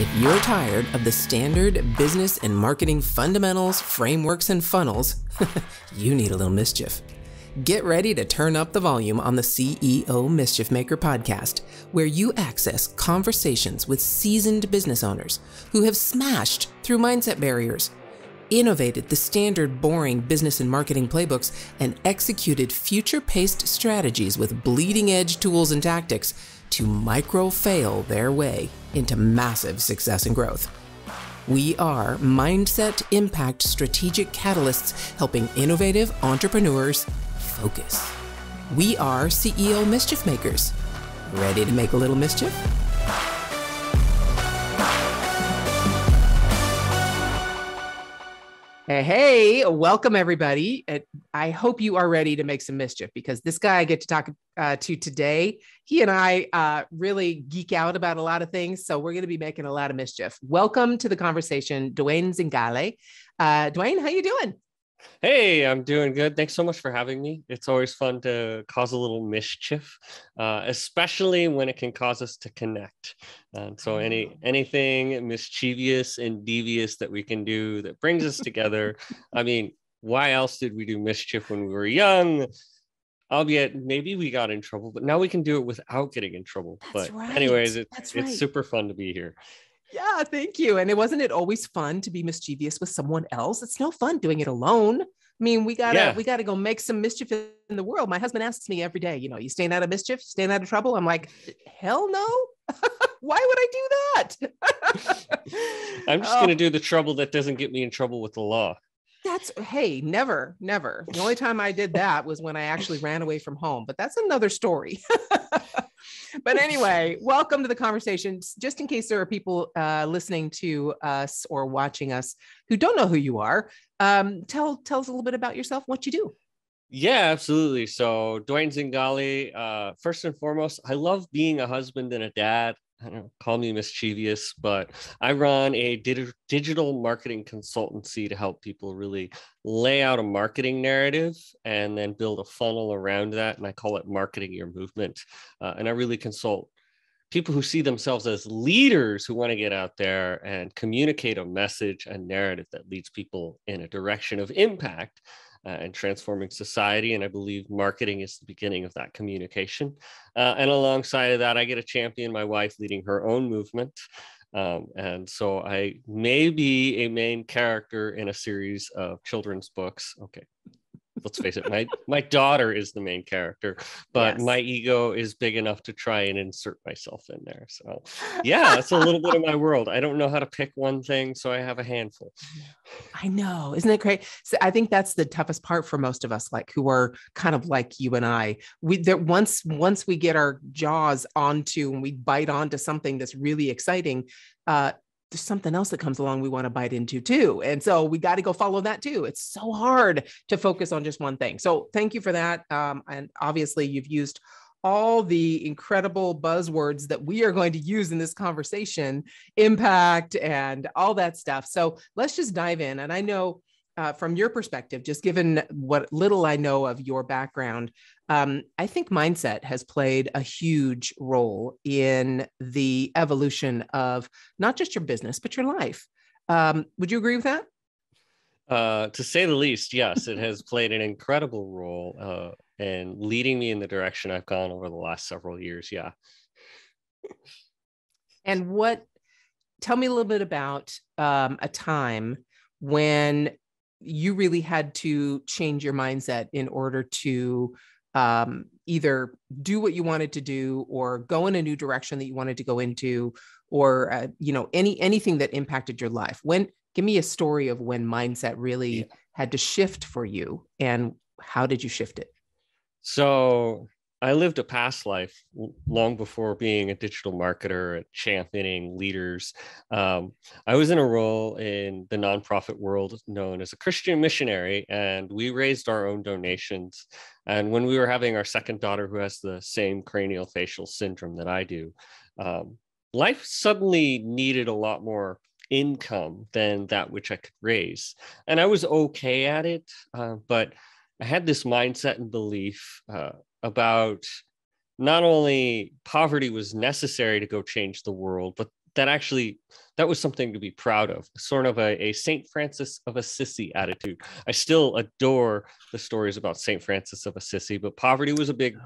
If you're tired of the standard business and marketing fundamentals, frameworks, and funnels, you need a little mischief. Get ready to turn up the volume on the CEO Mischief Maker podcast, where you access conversations with seasoned business owners who have smashed through mindset barriers, innovated the standard boring business and marketing playbooks, and executed future paced strategies with bleeding edge tools and tactics to micro fail their way into massive success and growth. We are Mindset Impact Strategic Catalysts helping innovative entrepreneurs focus. We are CEO Mischief Makers. Ready to make a little mischief? Hey, welcome everybody. I hope you are ready to make some mischief because this guy I get to talk uh, to today, he and I uh, really geek out about a lot of things. So we're going to be making a lot of mischief. Welcome to the conversation, Duane Zingale. Uh, Duane, how you doing? Hey, I'm doing good. Thanks so much for having me. It's always fun to cause a little mischief, uh, especially when it can cause us to connect. And so, any anything mischievous and devious that we can do that brings us together. I mean, why else did we do mischief when we were young? Albeit, maybe we got in trouble, but now we can do it without getting in trouble. That's but, right. anyways, it, That's it's right. super fun to be here. Yeah, thank you. And it wasn't it always fun to be mischievous with someone else? It's no fun doing it alone. I mean, we gotta Yeah. we gotta go make some mischief in the world. My husband asks me every day, you know, you staying out of mischief, staying out of trouble. I'm like, hell no. Why would I do that? I'm just Oh, going to do the trouble that doesn't get me in trouble with the law. That's hey, never, never. The only time I did that was when I actually ran away from home, but that's another story. but anyway, welcome to the conversation. Just in case there are people uh, listening to us or watching us who don't know who you are, um, tell tell us a little bit about yourself, what you do. Yeah, absolutely. So Duane Zingale, uh, first and foremost, I love being a husband and a dad. I don't know, call me mischievous, but I run a digi- digital marketing consultancy to help people really lay out a marketing narrative and then build a funnel around that. And I call it marketing your movement. Uh, and I really consult people who see themselves as leaders who want to get out there and communicate a message a narrative that leads people in a direction of impact uh, and transforming society. And I believe marketing is the beginning of that communication. Uh, and alongside of that, I get to champion my wife leading her own movement. Um, and so I may be a main character in a series of children's books. Okay. Let's face it, my my daughter is the main character, but Yes. my ego is big enough to try and insert myself in there. So, yeah, that's a little bit of my world. I don't know how to pick one thing, so I have a handful. I know, isn't it great? So I think that's the toughest part for most of us, like who are kind of like you and I. We that once once we get our jaws onto and we bite onto something that's really exciting, uh, there's something else that comes along we want to bite into too, and so we got to go follow that too. It's so hard to focus on just one thing. So thank you for that. Um, and obviously, you've used all the incredible buzzwords that we are going to use in this conversation impact and all that stuff. So let's just dive in. And I know uh, from your perspective, just given what little I know of your background, um, I think mindset has played a huge role in the evolution of not just your business, but your life. Um, would you agree with that? Uh, to say the least, yes, it has played an incredible role uh, in leading me in the direction I've gone over the last several years. Yeah. And what, tell me a little bit about um, a time when you really had to change your mindset in order to um, either do what you wanted to do or go in a new direction that you wanted to go into or uh, you know any anything that impacted your life when give me a story of when mindset really Yeah. had to shift for you and how did you shift it So I lived a past life long before being a digital marketer and championing leaders. Um, I was in a role in the nonprofit world known as a Christian missionary, and we raised our own donations. And when we were having our second daughter, who has the same cranial facial syndrome that I do, um, life suddenly needed a lot more income than that which I could raise. And I was okay at it, uh, but I had this mindset and belief uh, about not only poverty was necessary to go change the world, but that actually that was something to be proud of sort of a, a saint francis of assisi attitude. I still adore the stories about saint francis of assisi but poverty was a big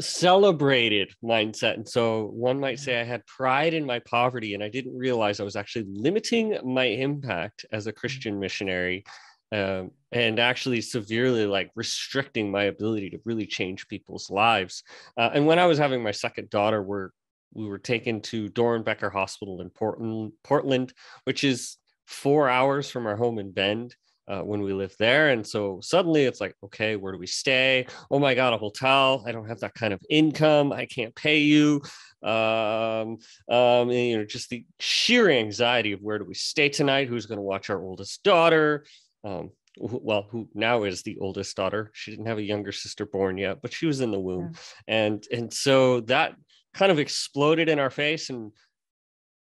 celebrated mindset. And so one might say i had pride in my poverty and i didn't realize i was actually limiting my impact as a christian missionary um, and actually severely like restricting my ability to really change people's lives uh, and when i was having my second daughter we're we were taken to Doernbecher Hospital in Portland, Portland, which is four hours from our home in Bend. Uh, when we lived there. And so suddenly it's like, okay, where do we stay? Oh my God, a hotel. I don't have that kind of income. I can't pay you. Um, um, and, you know, just the sheer anxiety of where do we stay tonight? Who's going to watch our oldest daughter? Um, well, who now is the oldest daughter. She didn't have a younger sister born yet, but she was in the womb. Yeah. And, and so that kind of exploded in our face. And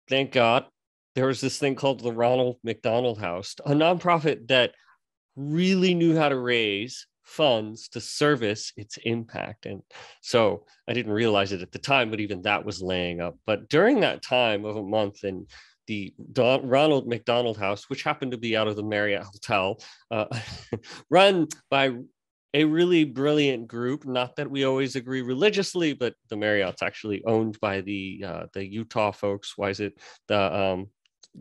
thank God there was this thing called the Ronald McDonald House, a nonprofit that really knew how to raise funds to service its impact. And so I didn't realize it at the time, but even that was laying up. But during that time of a month in the Don, Ronald McDonald House, which happened to be out of the Marriott Hotel, uh, run by a really brilliant group. Not that we always agree religiously, but the Marriott's actually owned by the uh, the Utah folks. Why is it the um,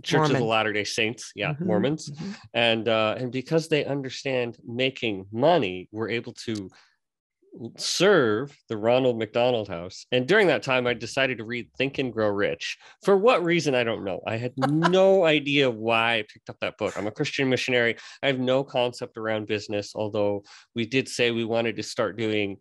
Church Mormon. of the Latter Day Saints? Yeah, mm-hmm. Mormons, mm-hmm. and uh, and because they understand making money, we're able to serve the Ronald McDonald House. And during that time, I mm. decided to read Think and Grow Rich. For what reason, I don't know. I had no idea why I picked up that book. I'm a Christian missionary. I have no concept around business, although we did say we wanted to start doing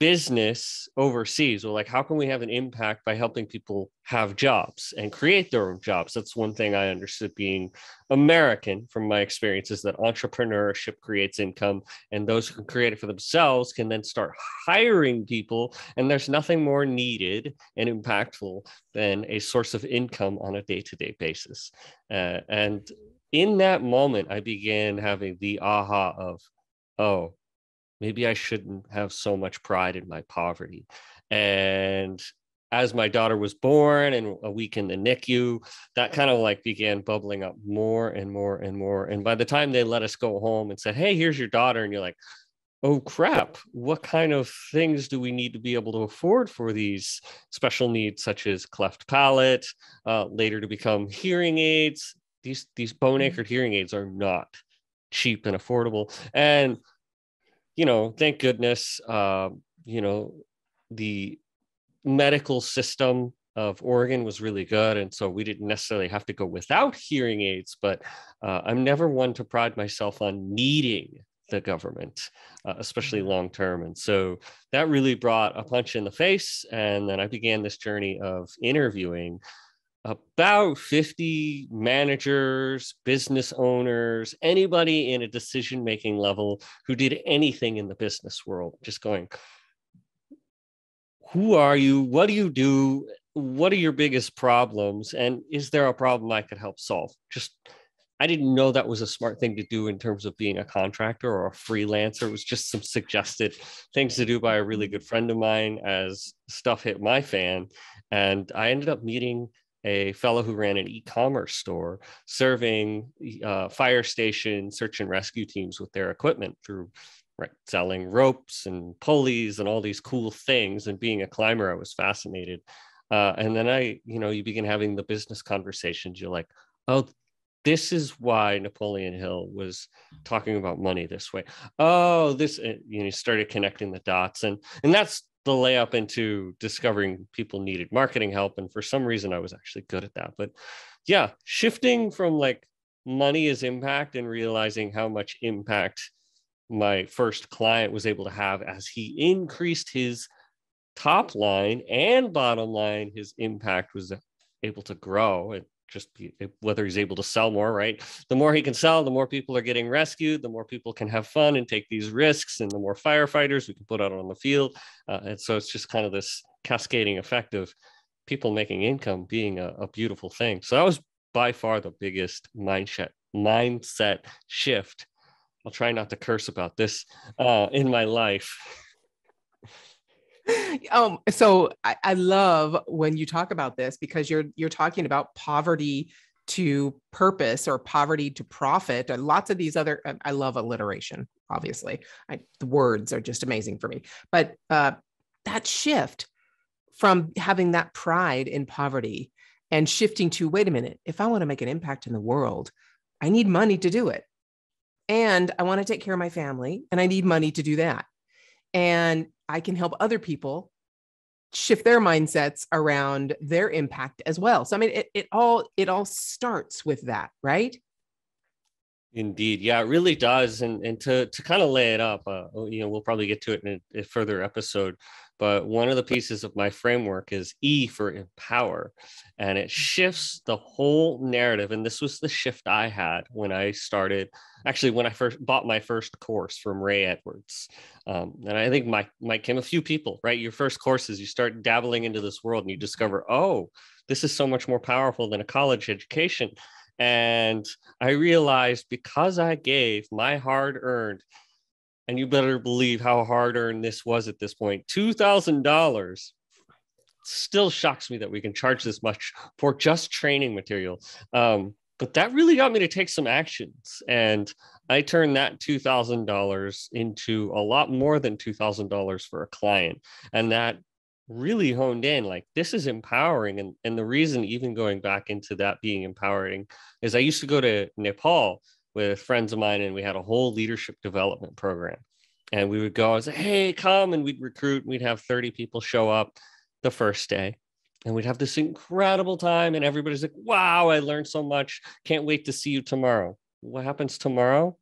business overseas well like how can we have an impact by helping people have jobs and create their own jobs? That's one thing i understood being american from my experiences that entrepreneurship creates income and those who can create it for themselves can then start hiring people and there's nothing more needed and impactful than a source of income on a day-to-day basis. Uh, and in that moment i began having the aha of oh maybe I shouldn't have so much pride in my poverty. And as my daughter was born and a week in the NICU, that kind of like began bubbling up more and more and more. And by the time they let us go home and said, Hey, here's your daughter, and you're like, Oh crap, what kind of things do we need to be able to afford for these special needs, such as cleft palate, uh, later to become hearing aids? These, these bone mm-hmm. anchored hearing aids are not cheap and affordable. And you know, thank goodness, uh, you know, the medical system of Oregon was really good. And so we didn't necessarily have to go without hearing aids, but uh, I'm never one to pride myself on needing the government, uh, especially mm-hmm. long term. And so that really brought a punch in the face. And then I began this journey of interviewing about 50 managers, business owners, anybody in a decision making level who did anything in the business world, just going, Who are you? What do you do? What are your biggest problems? And is there a problem I could help solve? Just I didn't know that was a smart thing to do in terms of being a contractor or a freelancer. It was just some suggested things to do by a really good friend of mine as stuff hit my fan. And I ended up meeting a fellow who ran an e-commerce store serving uh, fire station search and rescue teams with their equipment through right, selling ropes and pulleys and all these cool things and being a climber i was fascinated uh, and then i you know you begin having the business conversations you're like oh this is why Napoleon Hill was talking about money this way. Oh, this you know, started connecting the dots, and and that's the layup into discovering people needed marketing help. And for some reason, I was actually good at that. But yeah, shifting from like money is impact and realizing how much impact my first client was able to have as he increased his top line and bottom line, his impact was able to grow. And just be, whether he's able to sell more, right? The more he can sell, the more people are getting rescued, the more people can have fun and take these risks, and the more firefighters we can put out on the field. Uh, and so it's just kind of this cascading effect of people making income being a, a beautiful thing. So that was by far the biggest mindset mindset shift. I'll try not to curse about this uh, in my life. Um, so I, I love when you talk about this because you're you're talking about poverty to purpose or poverty to profit and lots of these other i love alliteration obviously. I, the words are just amazing for me. But uh, that shift from having that pride in poverty and shifting to wait a minute if i want to make an impact in the world i need money to do it. And i want to take care of my family and i need money to do that. And I can help other people shift their mindsets around their impact as well. So I mean it, it all it all starts with that, right? Indeed. Yeah, it really does. And and to to kind of lay it up, uh, you know, we'll probably get to it in a, a further episode. But one of the pieces of my framework is E for empower. And it shifts the whole narrative. And this was the shift I had when I started, actually, when I first bought my first course from Ray Edwards. Um, and I think Mike, Mike came a few people, right? Your first courses, you start dabbling into this world and you discover, oh, this is so much more powerful than a college education. And I realized because I gave my hard earned and you better believe how hard earned this was at this point $2,000 still shocks me that we can charge this much for just training material. Um, but that really got me to take some actions. And I turned that $2,000 into a lot more than $2,000 for a client. And that really honed in like this is empowering. And, and the reason, even going back into that being empowering, is I used to go to Nepal with friends of mine and we had a whole leadership development program. And we would go and say hey come and we'd recruit and we'd have 30 people show up the first day. And we'd have this incredible time and everybody's like wow i learned so much. Can't wait to see you tomorrow. What happens tomorrow?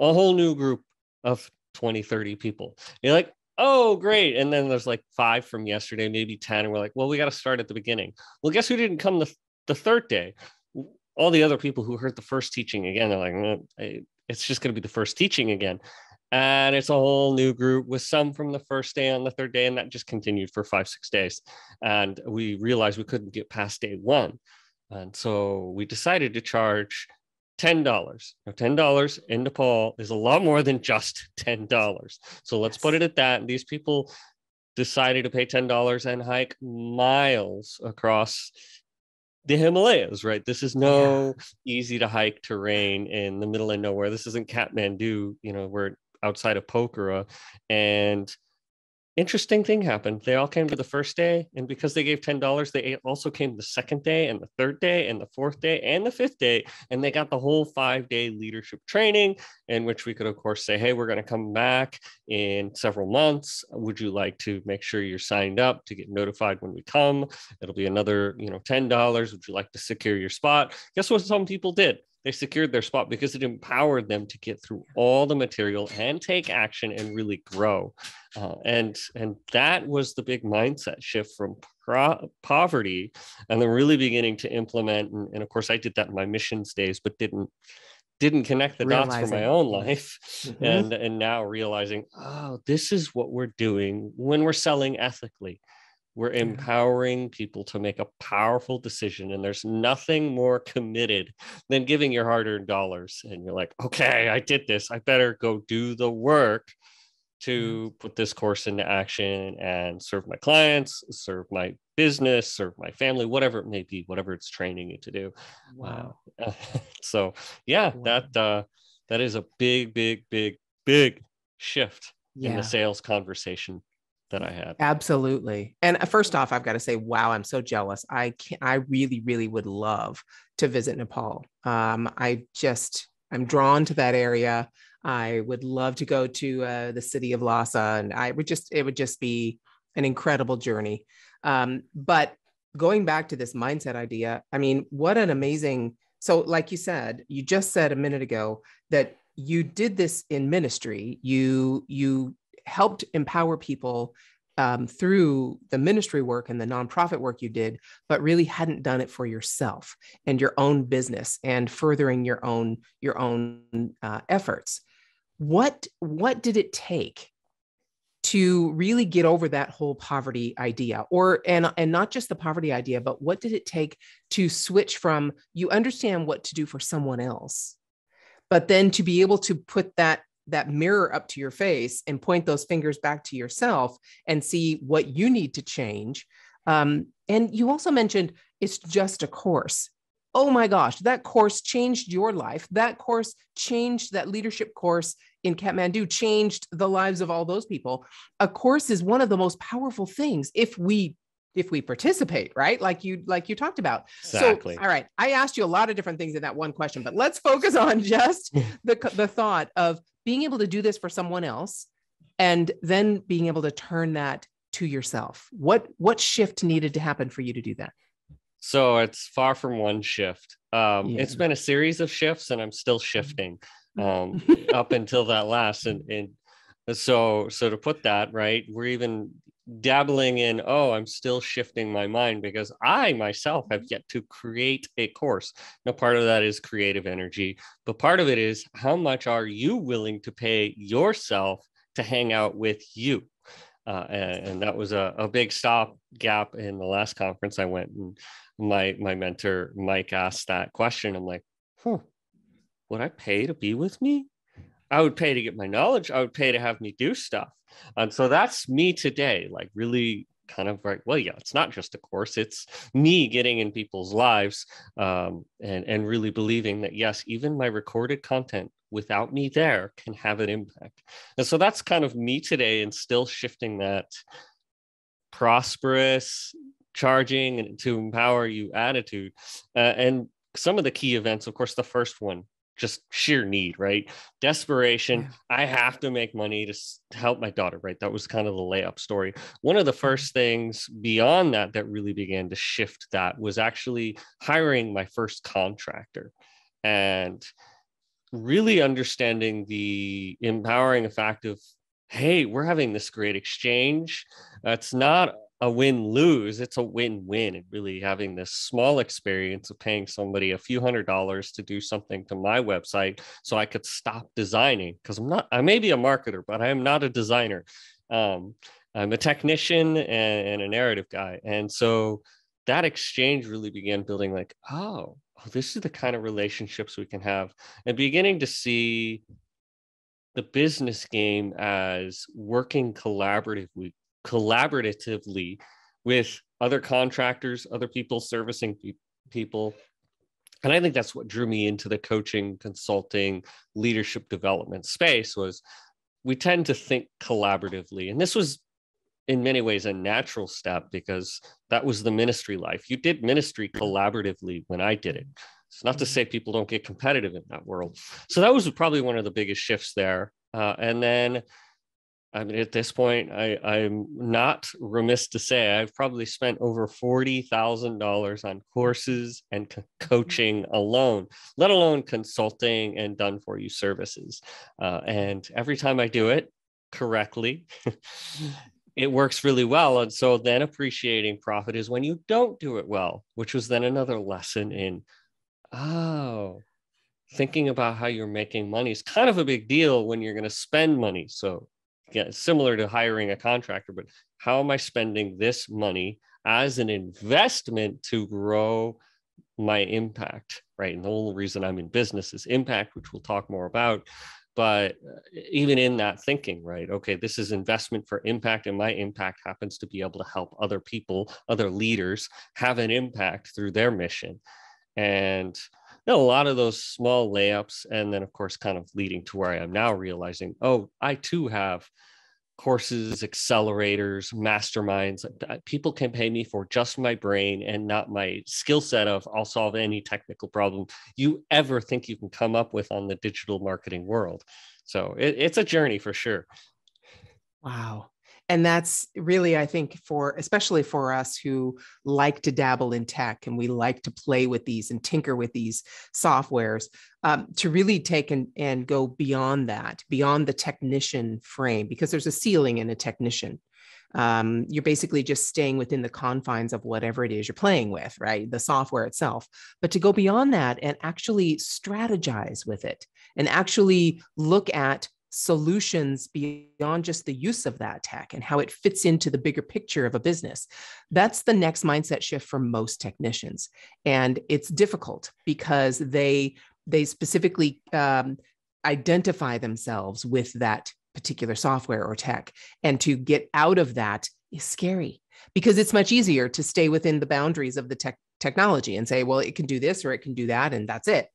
A whole new group of 20 30 people. You're like oh great and then there's like five from yesterday maybe 10 and we're like well we got to start at the beginning well guess who didn't come the, the third day all the other people who heard the first teaching again, they're like, it's just going to be the first teaching again. And it's a whole new group with some from the first day on the third day. And that just continued for five, six days. And we realized we couldn't get past day one. And so we decided to charge $10. Now, $10 in Nepal is a lot more than just $10. So let's put it at that. These people decided to pay $10 and hike miles across the Himalayas, right? This is no yeah. easy to hike terrain in the middle of nowhere. This isn't Kathmandu, you know, we're outside of Pokhara. And interesting thing happened. They all came to the first day, and because they gave ten dollars, they also came the second day, and the third day, and the fourth day, and the fifth day, and they got the whole five day leadership training, in which we could, of course, say, "Hey, we're going to come back in several months. Would you like to make sure you're signed up to get notified when we come? It'll be another, you know, ten dollars. Would you like to secure your spot?" Guess what? Some people did they secured their spot because it empowered them to get through all the material and take action and really grow uh, and and that was the big mindset shift from pro- poverty and then really beginning to implement and, and, of course i did that in my missions days but didn't didn't connect the realizing. dots for my own life mm-hmm. and and now realizing oh this is what we're doing when we're selling ethically we're empowering people to make a powerful decision. And there's nothing more committed than giving your hard earned dollars. And you're like, okay, I did this. I better go do the work to put this course into action and serve my clients, serve my business, serve my family, whatever it may be, whatever it's training you to do. Wow. Uh, so yeah, wow. that uh, that is a big, big, big, big shift yeah. in the sales conversation that I had. Absolutely. And uh, first off, I've got to say, wow, I'm so jealous. I can I really, really would love to visit Nepal. Um, I just I'm drawn to that area. I would love to go to uh, the city of Lhasa, and I would just it would just be an incredible journey. Um, but going back to this mindset idea, I mean, what an amazing. So, like you said, you just said a minute ago that you did this in ministry. You you helped empower people um, through the ministry work and the nonprofit work you did, but really hadn't done it for yourself and your own business and furthering your own your own uh, efforts. What what did it take to really get over that whole poverty idea, or and and not just the poverty idea, but what did it take to switch from you understand what to do for someone else, but then to be able to put that that mirror up to your face and point those fingers back to yourself and see what you need to change. Um, and you also mentioned it's just a course. Oh my gosh that course changed your life. That course changed that leadership course in kathmandu changed the lives of all those people. A course is one of the most powerful things if we if we participate right? Like you like you talked about. Exactly. so all right i asked you a lot of different things in that one question but let's focus on just the the thought of being able to do this for someone else and then being able to turn that to yourself. What what shift needed to happen for you to do that? So it's far from one shift. Um, yeah. it's been a series of shifts and i'm still shifting um, up until that last. And, and so so to put that right we're even dabbling in oh i'm still shifting my mind because i myself have yet to create a course. Now part of that is creative energy but part of it is how much are you willing to pay yourself to hang out with you? Uh, and, and, that was a, a big stop gap in the last conference i went and my my mentor mike asked that question. I'm like huh would i pay to be with me I would pay to get my knowledge. I would pay to have me do stuff. And so that's me today, like really kind of like, well, yeah, it's not just a course, it's me getting in people's lives um, and, and really believing that, yes, even my recorded content without me there can have an impact. And so that's kind of me today and still shifting that prosperous charging and to empower you attitude. Uh, and some of the key events, of course, the first one just sheer need, right? Desperation. I have to make money to help my daughter, right? That was kind of the layup story. One of the mm-hmm. first things beyond that that really began to shift that was actually hiring my first contractor and really understanding the empowering effect of hey, we're having this great exchange. It's not a win lose, it's a win win. And really having this small experience of paying somebody a few hundred dollars to do something to my website so I could stop designing because I'm not, I may be a marketer, but I am not a designer. Um, I'm a technician and, and a narrative guy. And so that exchange really began building like, oh, oh, this is the kind of relationships we can have and beginning to see the business game as working collaboratively collaboratively with other contractors, other people servicing pe- people. And I think that's what drew me into the coaching, consulting, leadership development space was we tend to think collaboratively. And this was in many ways a natural step because that was the ministry life. You did ministry collaboratively when I did it. It's not to say people don't get competitive in that world. So that was probably one of the biggest shifts there. Uh, and then I mean, at this point, I, I'm not remiss to say I've probably spent over $40,000 on courses and co- coaching alone, let alone consulting and done for you services. Uh, and every time I do it correctly, it works really well. And so then appreciating profit is when you don't do it well, which was then another lesson in, oh, thinking about how you're making money is kind of a big deal when you're going to spend money. So similar to hiring a contractor, but how am I spending this money as an investment to grow my impact, right? And the only reason I'm in business is impact, which we'll talk more about. But uh, even in that thinking, right? Okay, this is investment for impact, and my impact happens to be able to help other people, other leaders have an impact through their mission. And a lot of those small layups, and then of course, kind of leading to where I am now, realizing, oh, I too have courses, accelerators, masterminds. People can pay me for just my brain and not my skill set of I'll solve any technical problem you ever think you can come up with on the digital marketing world. So it, it's a journey for sure. Wow and that's really i think for especially for us who like to dabble in tech and we like to play with these and tinker with these softwares um, to really take and, and go beyond that beyond the technician frame because there's a ceiling in a technician um, you're basically just staying within the confines of whatever it is you're playing with, right? The software itself. But to go beyond that and actually strategize with it and actually look at solutions beyond just the use of that tech and how it fits into the bigger picture of a business. That's the next mindset shift for most technicians. And it's difficult because they they specifically um, identify themselves with that particular software or tech. And to get out of that is scary because it's much easier to stay within the boundaries of the tech technology and say, well, it can do this or it can do that, and that's it.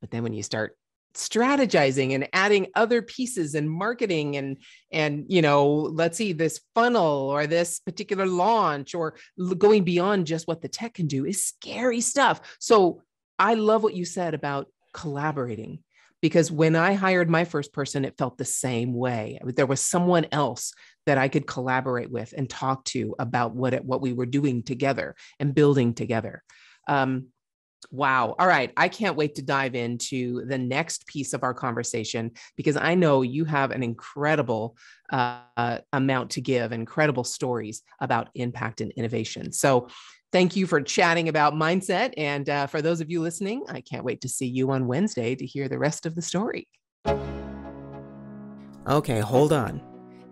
But then when you start strategizing and adding other pieces and marketing and and you know let's see this funnel or this particular launch or going beyond just what the tech can do is scary stuff so i love what you said about collaborating because when I hired my first person, it felt the same way. There was someone else that I could collaborate with and talk to about what what we were doing together and building together. Um, wow. All right. I can't wait to dive into the next piece of our conversation because I know you have an incredible uh, amount to give, incredible stories about impact and innovation. So Thank you for chatting about mindset. And uh, for those of you listening, I can't wait to see you on Wednesday to hear the rest of the story. Okay, hold on.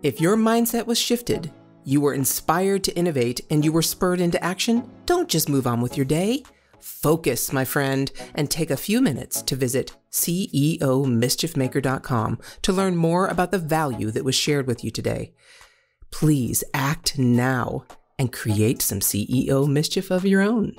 If your mindset was shifted, you were inspired to innovate, and you were spurred into action, don't just move on with your day. Focus, my friend, and take a few minutes to visit CEOmischiefmaker.com to learn more about the value that was shared with you today. Please act now and create some CEO mischief of your own.